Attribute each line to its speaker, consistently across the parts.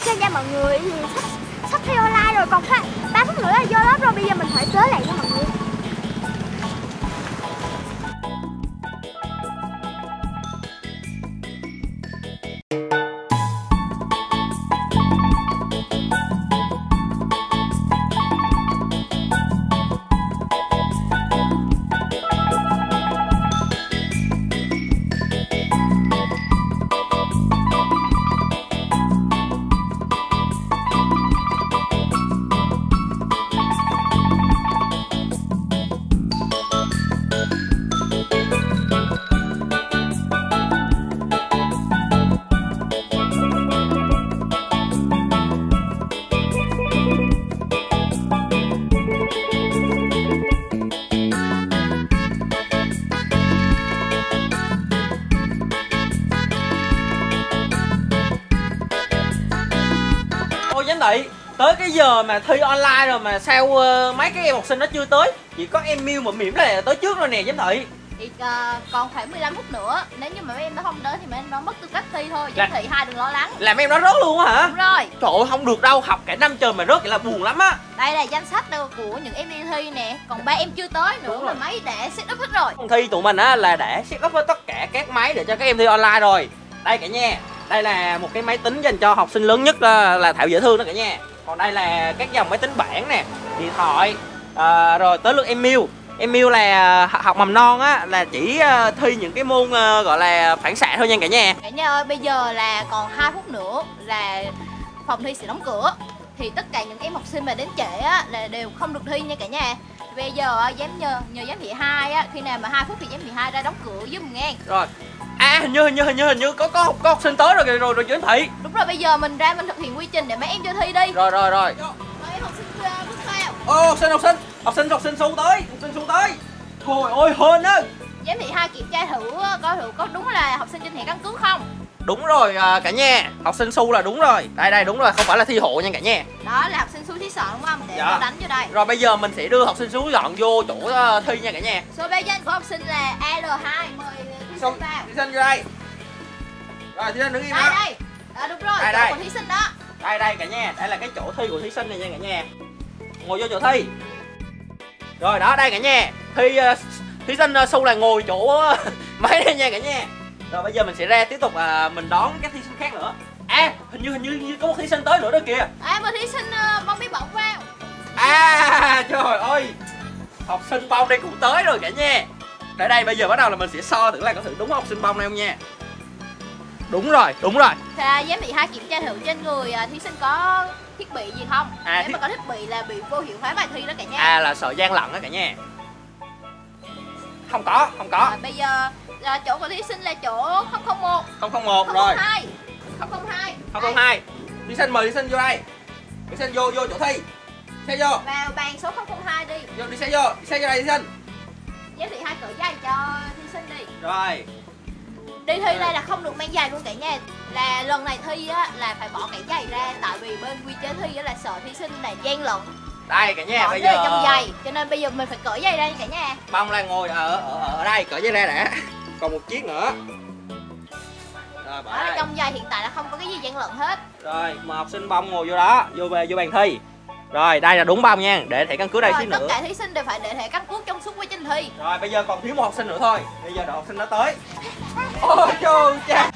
Speaker 1: Xin nha mọi người. Thì sắp sắp thi online rồi. Còn hai ba phút nữa là vô lớp rồi. Bây giờ mình phải tới lại cho mọi người.
Speaker 2: Giờ mà thi online rồi mà sao ờ, mấy cái em học sinh nó chưa tới? Chỉ có em Miu mà mỉm là tới trước rồi nè giám thị
Speaker 3: thì ờ, còn khoảng 15 phút nữa nếu như mà mấy em nó không đến thì mấy em nó mất tư cách thi thôi
Speaker 2: Là-
Speaker 3: giám thị hai đừng lo lắng.
Speaker 2: Làm em nó rớt luôn á hả?
Speaker 3: Đúng rồi.
Speaker 2: Trời ơi không được đâu Học cả năm trời mà rớt vậy là buồn lắm á.
Speaker 3: Đây là danh sách đâu của những em đi thi nè còn ba em chưa tới nữa
Speaker 2: Đúng
Speaker 3: mà
Speaker 2: rồi.
Speaker 3: mấy đã set up hết rồi.
Speaker 2: Thi tụi mình á là đã set up với tất cả các máy để cho các em thi online rồi. Đây cả nhà Đây là một cái máy tính dành cho học sinh lớn nhất là, là Thảo dễ thương đó cả nhà Còn đây là các dòng máy tính bảng nè Điện thoại à, Rồi tới lượt em Miu Em Miu là h- học mầm non á là chỉ ờ, thi những cái môn ờ, gọi là phản xạ thôi nha cả nhà.
Speaker 3: Cả nhà ơi bây giờ là còn 2 phút nữa là phòng thi sẽ đóng cửa. Thì tất cả những em học sinh mà đến trễ á là đều không được thi nha cả nhà. Bây giờ giám nhờ nhờ giám thị hai á khi nào mà 2 phút thì giám thị hai ra đóng cửa giúp nghe.
Speaker 2: Rồi À hình như hình như hình như hình như có có có học sinh tới rồi kìa, rồi rồi giám thị.
Speaker 3: Đúng rồi bây giờ mình ra mình thực hiện quy trình để mấy em cho thi đi.
Speaker 2: Rồi rồi rồi.
Speaker 3: Mời em học sinh bước vào
Speaker 2: Ô học sinh học sinh Học sinh học sinh xu tới Học sinh xu tới. Trời ơi hên á.
Speaker 3: Giám thị hai kiểm tra thử á, coi thử có đúng là học sinh trên thẻ căn cước không?
Speaker 2: Đúng rồi à, cả nhà. Học sinh su là đúng rồi. Đây đây đúng rồi không phải là thi hộ nha cả nhà.
Speaker 3: Đó là học sinh su thí sợ đúng không? Để
Speaker 2: Dạ.
Speaker 3: đánh vô đây.
Speaker 2: Rồi bây giờ mình sẽ đưa học sinh su dọn vô chỗ ờ, thi nha cả nhà.
Speaker 3: Số báo danh của học sinh là AL2 mời thí
Speaker 2: Xong thí sinh vô đây? Rồi thí sinh đứng im
Speaker 3: đây
Speaker 2: đó.
Speaker 3: đây. À, đúng rồi
Speaker 2: Đây,
Speaker 3: chỗ
Speaker 2: đây.
Speaker 3: của thí sinh đó.
Speaker 2: Đây đây cả nhà. Đây là cái chỗ thi của thí sinh này nha cả nhà. Ngồi vô chỗ thi. Rồi đó đây cả nhà. Thi ờ, thí sinh uh, su là ngồi chỗ ờ, máy đây nha cả nhà. Rồi bây giờ mình sẽ ra tiếp tục à, mình đón các thí sinh khác nữa. À hình như hình như, như có một thí sinh tới nữa đó kìa.
Speaker 3: À mời thí sinh uh, bông bí bỏng vào.
Speaker 2: À trời ơi. Học sinh bông đây cũng tới rồi cả nhà Tại đây bây giờ bắt đầu là mình sẽ so thử là có thử đúng học sinh bông này không nha. Đúng rồi, đúng rồi.
Speaker 3: Và giám thị hai kiểm tra thử trên người à, thí sinh có thiết bị gì không?
Speaker 2: À,
Speaker 3: nếu
Speaker 2: thiết-
Speaker 3: mà có thiết bị là bị vô hiệu hóa bài thi đó cả nhà
Speaker 2: À là sợ gian lận đó cả nhà Không có, không có.
Speaker 3: À, bây giờ à, chỗ của thí sinh là chỗ 001
Speaker 2: 001 rồi.
Speaker 3: 002 002
Speaker 2: 002 Thí sinh mời thí sinh vô đây. Thí sinh vô, vô chỗ thi. Xe vô,
Speaker 3: vào bàn số 002 đi.
Speaker 2: Vô đi xe vô, đi xe vô đây thí sinh
Speaker 3: giám thị hai cởi giày cho thí sinh đi.
Speaker 2: Rồi,
Speaker 3: đi thi đây là không được mang giày luôn cả nhà. Là lần này thi á là phải bỏ cái giày ra tại vì bên quy chế thi á là sợ thí sinh là gian lận.
Speaker 2: Đây cả nhà
Speaker 3: bỏ
Speaker 2: bây giờ
Speaker 3: trong giày cho nên bây giờ mình phải cởi giày ra cả nhà.
Speaker 2: Bông là ngồi ở, ở, ở đây, cởi dây ra đã. Còn một chiếc nữa. Rồi, bỏ
Speaker 3: là
Speaker 2: đây
Speaker 3: trong giày hiện tại là không có cái gì gian lận hết.
Speaker 2: Rồi, mời học sinh bông ngồi vô đó, vô về vô bàn thi. Rồi, đây là đúng bông nha, để thẻ căn cước đây
Speaker 3: rồi
Speaker 2: xíu
Speaker 3: tất
Speaker 2: nữa.
Speaker 3: cả thí sinh đều phải để thẻ căn cước trong suốt quá trình thi
Speaker 2: Rồi, bây giờ còn thiếu một học sinh nữa thôi. Bây giờ đợi học sinh nó tới. Ôi trời cha.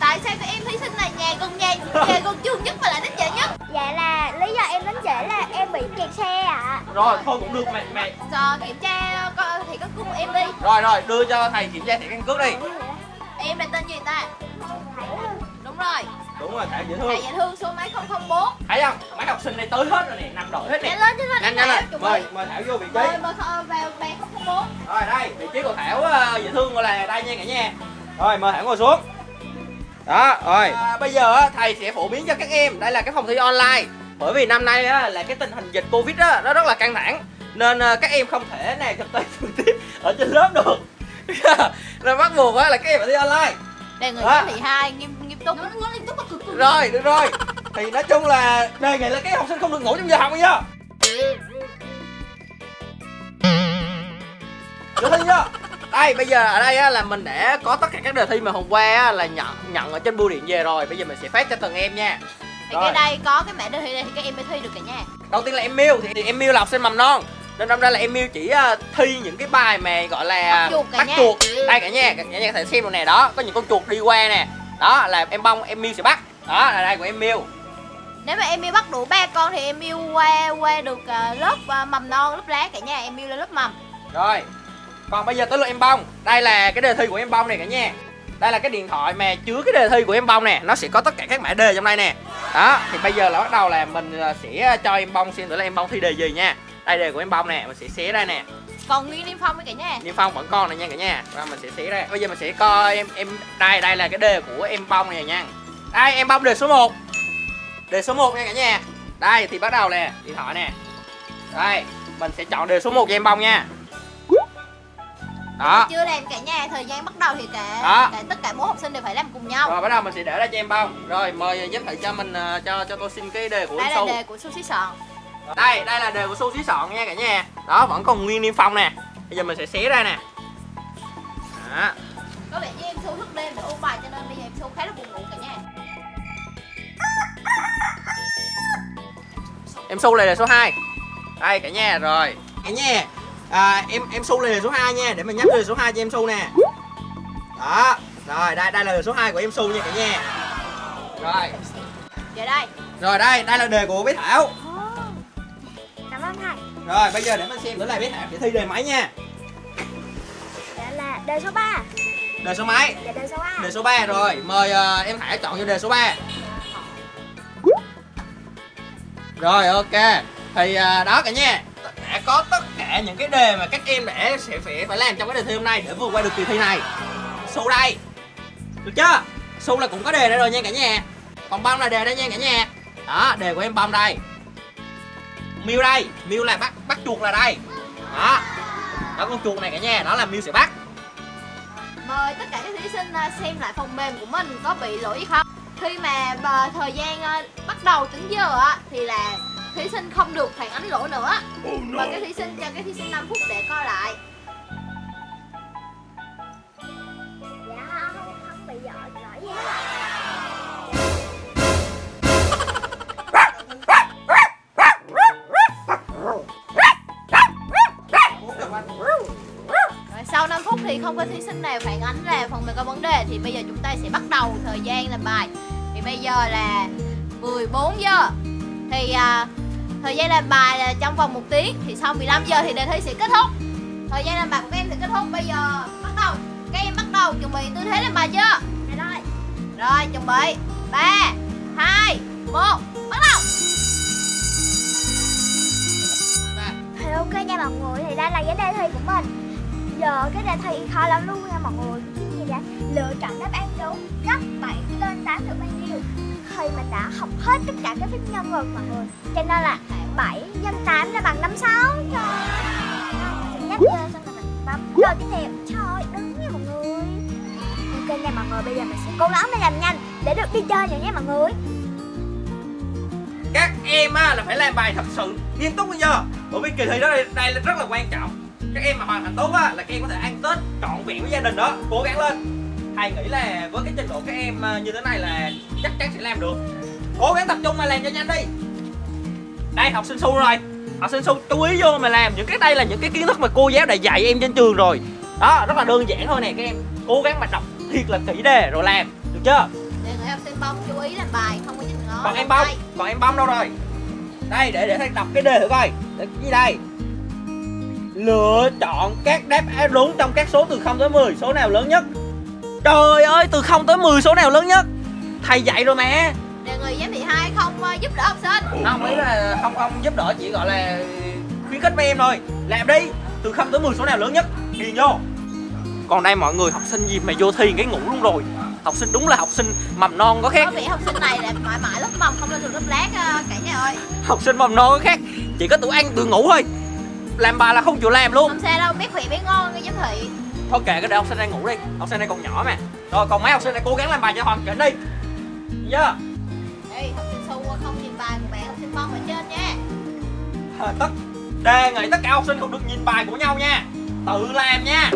Speaker 3: tại sao các em thí sinh này nhà gần nhà nhà gần trường nhất mà lại đến trễ nhất
Speaker 1: Dạ là lý do em đến trễ là em bị kẹt xe ạ.
Speaker 2: Rồi, thôi cũng được mẹ mẹ.
Speaker 3: giờ kiểm tra coi thẻ căn cước của em đi
Speaker 2: Rồi rồi, đưa cho thầy kiểm tra thẻ căn cước đi.
Speaker 3: em là tên gì ta đúng rồi
Speaker 2: Đúng rồi, thẻ dễ
Speaker 3: thầy
Speaker 2: thương.
Speaker 3: dạ thương số máy 004
Speaker 2: Thấy không? Học sinh này tới hết rồi nè, nằm đợi hết nè.
Speaker 3: lên nhanh lên
Speaker 2: Nhanh nhanh lên. Mời mời Thảo vô vị trí.
Speaker 3: mời vào bàn 004
Speaker 2: Rồi đây, vị trí của Thảo ờ, dễ thương gọi là đây nha cả nhà. Rồi mời Thảo ngồi xuống. Đó, rồi. À, bây giờ á, thầy sẽ phổ biến cho các em, đây là cái phòng thi online. Bởi vì năm nay á, là cái tình hình dịch Covid á, nó rất là căng thẳng. Nên ờ, các em không thể nào thực tế trực tiếp ở trên lớp được. Nên bắt buộc á, là các em phải thi online.
Speaker 3: đây người
Speaker 2: Đó.
Speaker 3: thị hai nghiêm nghiêm túc nó nghiêm túc mà cực cực
Speaker 2: Rồi, được rồi. Thì nói chung là đề nghị là các em học sinh không được ngủ trong giờ học nha. Được thi chưa? Đây, bây giờ ở đây á, là mình đã có tất cả các đề thi mà hôm qua á, là nhận nhận ở trên bưu điện về rồi. Bây giờ mình sẽ phát cho từng em nha.
Speaker 3: thì
Speaker 2: Rồi.
Speaker 3: cái đây có cái mã đề thi đây thì các em mới thi được cả nhà
Speaker 2: đầu tiên là em miêu thì em miêu là học sinh mầm non nên đâm ra là em miêu chỉ ờ, thi những cái bài mà gọi là
Speaker 3: Bắt chuột
Speaker 2: đây cả nhà cả nhà có thể xem được nè đó có những con chuột đi qua nè đó là em bông em miêu sẽ bắt đó là đây của em miêu
Speaker 3: nếu mà em yêu bắt đủ ba con thì em yêu qua qua được ờ, lớp ờ, mầm non lớp lá cả nhà em yêu lên lớp mầm.
Speaker 2: Rồi. Còn bây giờ tới lượt em bông đây là cái đề thi của em bông này cả nhà. Đây là cái điện thoại mà chứa cái đề thi của em bông nè. Nó sẽ có tất cả các mã đề trong đây nè. Đó thì bây giờ là bắt đầu là mình ờ, sẽ cho em bông xem thử là em bông thi đề gì nha. Đây đề của em bông nè mình sẽ xé ra nè.
Speaker 3: Còn nguyên niêm phong với cả nhà.
Speaker 2: Niêm phong vẫn còn này nha cả nhà. Và mình sẽ xé ra. Bây giờ mình sẽ coi em em đây đây là cái đề của em bông này nha. Đây em bông đề số 1 đề số 1 nha cả nhà. Đây thì bắt đầu nè. Điện thoại nè. Đây mình sẽ chọn đề số 1 cho em bông nha. Đó.
Speaker 3: Chưa làm cả nhà thời gian bắt đầu thì cả,
Speaker 2: Đó.
Speaker 3: cả tất cả mỗi học sinh đều phải làm cùng nhau.
Speaker 2: Rồi bắt đầu mình sẽ để ra cho em bông. Rồi mời giám thị cho mình ờ, cho cho tôi xin cái đề của
Speaker 3: đây là
Speaker 2: su.
Speaker 3: đề của su xí sọn
Speaker 2: đây đây là đề của su xí sọn nha cả nhà. Đó vẫn còn nguyên niêm phong nè. Bây giờ mình sẽ xé ra nè. Đó.
Speaker 3: Có vẻ như em su thức đêm để ôn bài cho nên bây giờ em su khá là
Speaker 2: em su là đề số 2 đây cả nhà rồi. Cả nhà. À, em em su là đề số 2 nha để mình nhắc đề số 2 cho em su nè. Đó rồi đây đây là đề số 2 của em su nha cả nhà. Rồi.
Speaker 3: Giờ đây.
Speaker 2: Rồi đây đây là đề của bé thảo.
Speaker 1: Cảm ơn thầy.
Speaker 2: rồi bây giờ để mình xem nữa là bé thảo sẽ thi đề mấy nha.
Speaker 1: Dạ là đề số 3.
Speaker 2: đề số mấy?
Speaker 1: Dạ đề số 3.
Speaker 2: đề số 3 rồi. Mời ờ, em thảo chọn cho đề số 3 rồi ok. Thì à, đó cả nhà đã có tất cả những cái đề mà các em đã sẽ phải phải làm trong cái đề thi hôm nay để vượt qua được kỳ thi này. Su đây. Được chưa? Su là cũng có đề đây rồi nha cả nhà. Còn bông là đề đây nha cả nhà. Đó đề của em bông đây. Miêu đây. Miêu là bắt bắt chuột là đây. Đó. Đó con chuột này cả nhà đó là miêu sẽ bắt.
Speaker 3: Mời tất cả các thí sinh à, xem lại phần mềm của mình có bị lỗi không? Khi mà bờ- thời gian à, bắt đầu tính giờ á thì là thí sinh không được phản ánh lỗi nữa. Mời các thí sinh cho các thí sinh 5 phút để coi lại.
Speaker 1: Dạ
Speaker 3: sau 5 phút thì không có thí sinh nào phản ánh là phần mềm có vấn đề thì bây giờ chúng ta sẽ bắt đầu thời gian làm bài. Bây giờ là 14 giờ. Thì à, thời gian làm bài là trong vòng 1 tiếng thì sau 15 giờ thì đề thi sẽ kết thúc. Thời gian làm bài của các em sẽ kết thúc. Bây giờ bắt đầu. Các em bắt đầu chuẩn bị tư thế làm bài chưa?
Speaker 1: Rồi.
Speaker 3: Rồi chuẩn bị. 3 2 1 bắt đầu.
Speaker 1: Thì ok nha mọi người, thì đây là cái đề thi của mình Giờ cái đề thi khó lắm luôn nha mọi người Cái gì đã lựa chọn đáp án đúng Gấp 7 lên 8 được bao nhiêu Thì mình đã học hết tất cả các phép nhân rồi mọi người Cho nên là 7 nhân 8 là bằng 56 Trời. Mình nhắc vô xong rồi mình bấm rồi tiếp theo Trời đứng nha mọi người. Ok nha mọi người, bây giờ mình sẽ cố gắng để làm nhanh Để được đi chơi nữa nha mọi người.
Speaker 2: Các em á là phải làm bài thật sự nghiêm túc bây giờ. Bởi vì kỳ thi đó đây, đây là rất là quan trọng. Các em mà hoàn thành tốt á là các em có thể ăn tết trọn vẹn với gia đình đó. Cố gắng lên thầy nghĩ là với cái trình độ các em à, như thế này là chắc chắn sẽ làm được. Cố gắng tập trung mà làm cho nhanh đi. Đây học sinh su rồi. Học sinh su chú ý vô mà làm. Những cái đây là những cái kiến thức mà cô giáo đã dạy em trên trường rồi. Đó rất là đơn giản thôi nè các em. Cố gắng mà đọc thiệt là kỹ đề rồi làm. Được chưa?
Speaker 3: Để người học sinh bóng chú ý làm bài không có nhìn ngó.
Speaker 2: còn em bông còn em bông đâu rồi? Đây để để thầy đọc cái đề thử coi. Để gì đây? Lựa chọn các đáp án đúng trong các số từ 0 tới 10 số nào lớn nhất trời ơi từ 0 tới 10 số nào lớn nhất. Thầy dạy rồi mà
Speaker 3: Để người giám thị hai không ờ, giúp đỡ học sinh.
Speaker 2: không ý là không không giúp đỡ chỉ gọi là khuyến khích mấy em thôi. Làm đi từ 0 tới 10 số nào lớn nhất. Điền vô. Còn đây mọi người học sinh gì mà vô thi cái ngủ luôn rồi. Học sinh đúng là học sinh mầm non có khác.
Speaker 3: Có vẻ học sinh này là mãi mãi lớp mầm không lên được lớp lát ờ, cả nhà ơi.
Speaker 2: học sinh mầm non có khác chỉ có tụi ăn tụi ngủ thôi. Làm bài là không chịu làm luôn.
Speaker 3: Không sao đâu, biết khỏe biết ngon cái giám thị.
Speaker 2: Thôi kệ cái để học sinh đang ngủ đi. Học sinh này còn nhỏ mà. Rồi còn mấy học sinh này cố gắng làm bài cho hoàn chỉnh đi. Chưa
Speaker 3: Ê, học sinh su không nhìn bài của bạn học sinh bông ở trên nha.
Speaker 2: yeah. tất đề nghị tất cả học sinh không được nhìn bài của nhau nha. Tự làm nha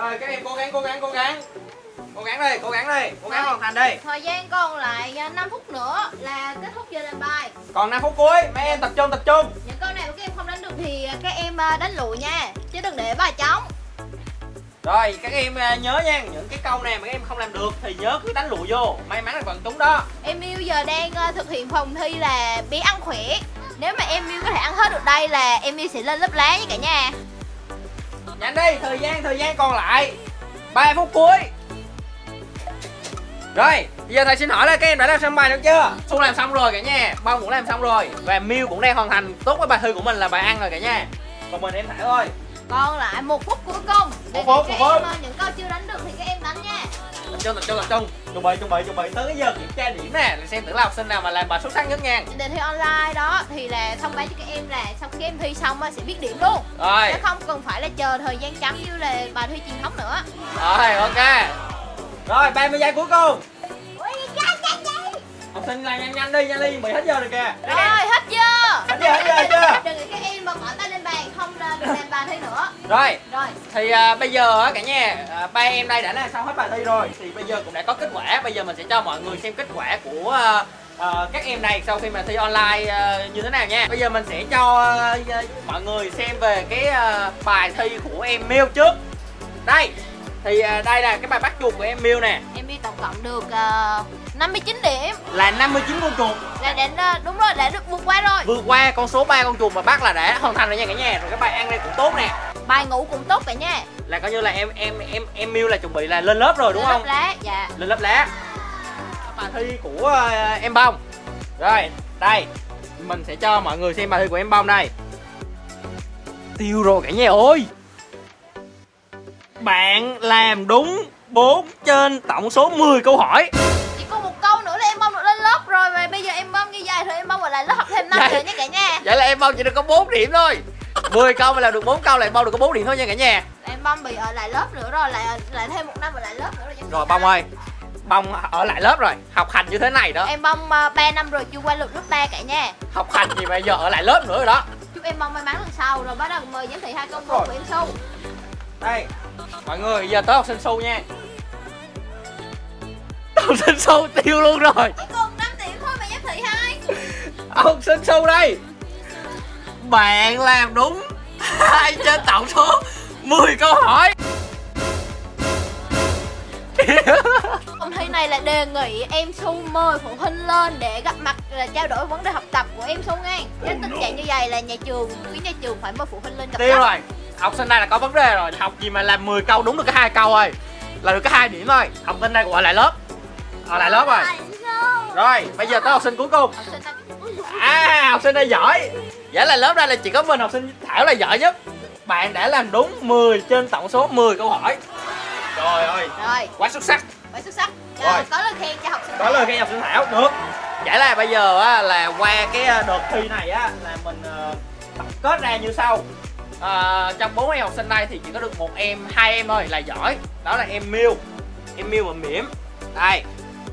Speaker 2: rồi các em cố gắng cố gắng cố gắng. Cố gắng đi cố gắng đi cố gắng hoàn thành đi
Speaker 3: Thời gian còn lại à, 5 phút nữa là kết thúc giờ làm bài.
Speaker 2: Còn 5 phút cuối mấy em tập trung tập trung.
Speaker 3: Những câu này mà các em không đánh được thì à, các em à, đánh lụi nha. Chứ đừng để bài trống.
Speaker 2: Rồi các em à, nhớ nha những cái câu này mà các em không làm được thì nhớ cứ đánh lụi vô. May mắn là vẫn trúng đó.
Speaker 3: Em yêu giờ đang à, thực hiện phòng thi là bé ăn khỏe. Nếu mà em yêu có thể ăn hết được đây là em yêu sẽ lên lớp lá với cả nhà
Speaker 2: nhanh đi thời gian thời gian còn lại. 3 phút cuối. Rồi bây giờ thầy xin hỏi là các em đã làm xong bài được chưa? Xuân làm xong rồi cả nhà. Bông cũng làm xong rồi. Và Miu cũng đang hoàn thành tốt với bài thi của mình là bài ăn rồi cả nhà. Còn mình em Thảo thôi
Speaker 3: Còn lại một phút cuối cùng Để
Speaker 2: Một phút,
Speaker 3: các
Speaker 2: một phút.
Speaker 3: em à, những câu chưa đánh được thì các em đánh nha
Speaker 2: tập trung tập trung tập trung. Chuẩn bị chuẩn bị chuẩn bị tới cái giờ kiểm tra điểm nè. Để xem thử là học sinh nào mà làm bài xuất sắc nhất nha.
Speaker 3: Đề thi online đó thì là thông báo cho các em là sau khi em thi xong á, sẽ biết điểm luôn.
Speaker 2: Rồi.
Speaker 3: Chứ không cần phải là chờ thời gian chấm như là bài thi truyền thống nữa.
Speaker 2: Rồi ok. Rồi 30 giây cuối cùng.
Speaker 1: Ui
Speaker 2: học sinh làm nhanh nhanh đi nhanh đi bị hết giờ rồi kìa.
Speaker 3: Rồi hết chưa
Speaker 2: hết giờ hết giờ hết giờ.
Speaker 3: Đừng để các em mà bỏ tay lên bàn không à, được làm bài thi nữa.
Speaker 2: Rồi.
Speaker 3: Rồi.
Speaker 2: Thì à, bây giờ á cả nhà à, ba em đây đã làm xong hết bài thi rồi. Thì bây giờ cũng đã có kết quả. Bây giờ mình sẽ cho mọi người xem kết quả của à, à, các em này sau khi mà thi online à, như thế nào nha. Bây giờ mình sẽ cho à, mọi người xem về cái à, bài thi của em Miu trước. Đây. Thì à, đây là cái bài bắt chuột của em Miu nè.
Speaker 3: Em đi tổng cộng được uh, 59 điểm.
Speaker 2: Là 59 con chuột.
Speaker 3: Là đến à, đúng rồi đã được vượt qua rồi.
Speaker 2: Vượt qua con số 3 con chuột mà bắt là đã hoàn thành rồi nha cả nhà. Rồi cái bài ăn này cũng tốt nè.
Speaker 3: Bài ngủ cũng tốt cả nha
Speaker 2: là coi như là em em em em Miu là chuẩn bị là lên lớp rồi đúng
Speaker 3: Lên lớp
Speaker 2: không?
Speaker 3: lá Dạ.
Speaker 2: Lên lớp lá. Bài thi của ờ, em bông. Rồi đây. Mình sẽ cho mọi người xem bài thi của em bông đây. Tiêu rồi cả nhà ơi. Bạn làm đúng 4 trên tổng số 10 câu hỏi
Speaker 3: mong vậy thôi em mong lại lớp học thêm năm nữa nha cả nhà.
Speaker 2: vậy là em bông chỉ được có 4 điểm thôi. 10 câu mà làm được 4 câu là em bông được có 4 điểm thôi nha cả nhà.
Speaker 3: Em mong bị ở lại lớp nữa rồi lại lại thêm một năm ở lại lớp nữa rồi
Speaker 2: rồi bông ơi bông ở lại lớp rồi học hành như thế này đó.
Speaker 3: Em mong uh, 3 năm rồi chưa qua lượt lớp 3 cả nhà.
Speaker 2: Học hành gì bây giờ ở lại lớp nữa rồi đó.
Speaker 3: Chúc em mong may mắn lần sau rồi bắt đầu mời giám thị hai công của em Su
Speaker 2: đây mọi người giờ tới học sinh su nha. Học sinh su tiêu luôn rồi học sinh su đây. Bạn làm đúng. Hai trên tổng số 10 câu hỏi.
Speaker 3: Phòng thi này là đề nghị em Su mời phụ huynh lên để gặp mặt là trao đổi vấn đề học tập của em Su nghe Cái tình trạng như vậy là nhà trường, phía nhà trường phải mời phụ huynh lên gặp
Speaker 2: tiêu rồi. Học sinh này là có vấn đề rồi. Học gì mà làm 10 câu đúng được cái hai câu thôi là được cái hai điểm thôi học sinh này ở lại lớp. Ở lại lớp rồi. Rồi bây giờ tới học sinh cuối cùng.
Speaker 3: Học sinh ta-
Speaker 2: À học sinh đây giỏi. Vậy là lớp đây là chỉ có mình học sinh Thảo là giỏi nhất. Bạn đã làm đúng 10 trên tổng số 10 câu hỏi. Trời ơi
Speaker 3: Rồi,
Speaker 2: quá xuất sắc.
Speaker 3: Phải xuất sắc.
Speaker 2: Rồi.
Speaker 3: Rồi, có lời khen cho học sinh
Speaker 2: Có lời khen học sinh Thảo. Được. Vậy là bây giờ á, là qua cái ờ, đợt thi này á là mình ờ, tổng kết ra như sau. Ờ, trong bốn em học sinh đây thì chỉ có được một em hai em thôi là giỏi. Đó là em Miu. Em Miu và Mỉm. Đây.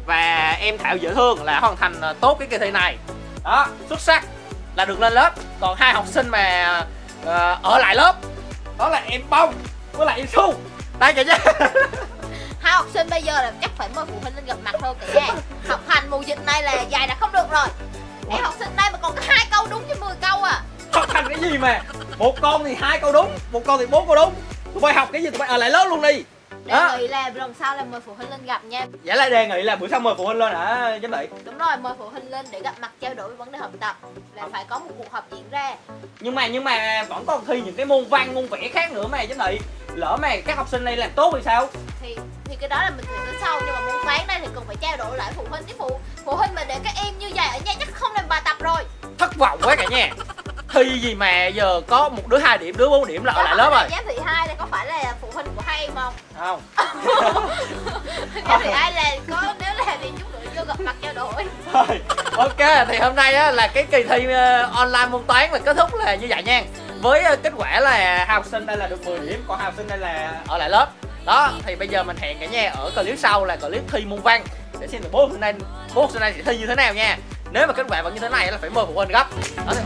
Speaker 2: Và em Thảo dễ thương là hoàn thành tốt cái kỳ thi này đó xuất sắc. Là được lên lớp. Còn hai học sinh mà ờ, ở lại lớp đó là em Bông với lại em Su đây cả nhà
Speaker 3: Hai học sinh bây giờ là chắc phải mời phụ huynh lên gặp mặt thôi nhà Học hành mùa dịch này là dài đã không được rồi. Em học sinh đây mà còn có hai câu đúng với 10 câu à.
Speaker 2: Học hành cái gì mà? Một con thì hai câu đúng một con thì bốn câu đúng. Tụi bay học cái gì tụi bay ở lại lớp luôn đi
Speaker 3: Đề
Speaker 2: đó.
Speaker 3: nghị là lần sau là mời phụ huynh lên gặp nha.
Speaker 2: Vậy là đề nghị là bữa sau mời phụ huynh lên hả giám thị
Speaker 3: Đúng rồi, mời phụ huynh lên để gặp mặt trao đổi về vấn đề học tập. Là phải có một cuộc họp diễn ra.
Speaker 2: Nhưng mà nhưng mà vẫn còn thi những cái môn văn môn vẽ khác nữa mà giám thị lỡ mà các học sinh này làm tốt thì sao?
Speaker 3: Thì thì cái đó là mình sẽ tính sau Nhưng mà môn toán đây thì cần phải trao đổi lại phụ huynh. Chứ phụ Phụ huynh mà để các em như vậy ở nhà chắc không làm bài tập rồi.
Speaker 2: Thất vọng quá cả nhà. Thi gì mà giờ có một đứa hai điểm đứa bốn điểm là ở lại lớp rồi.
Speaker 3: Giám thị hai là có phải là phụ huynh của hai em không?
Speaker 2: Không.
Speaker 3: Thị hai là có nếu là thì chút nữa vô gặp mặt trao đổi.
Speaker 2: Rồi, ok thì hôm nay á, là cái kỳ thi ờ, online môn toán là kết thúc là như vậy nha. Với ờ, kết quả là học sinh đây là được 10 điểm còn học sinh đây là ở lại lớp. Đó thì bây giờ mình hẹn cả nhà ở clip sau là clip thi môn văn. Để xem được bố sinh đây bố sinh đây sẽ thi như thế nào nha. Nếu mà kết quả vẫn như thế này là phải mời phụ huynh gấp. Đó thì